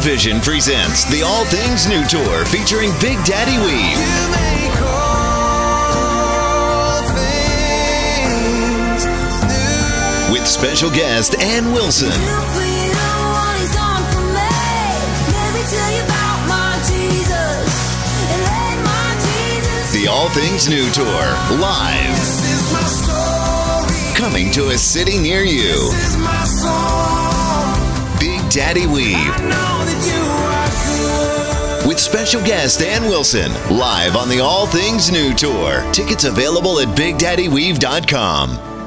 Vision presents the All Things New Tour featuring Big Daddy Weave. With special guest Anne Wilson. The All Things New Tour, live. Coming to a city near you. Daddy Weave. With special guest Anne Wilson, live on the All Things New Tour. Tickets available at BigDaddyWeave.com.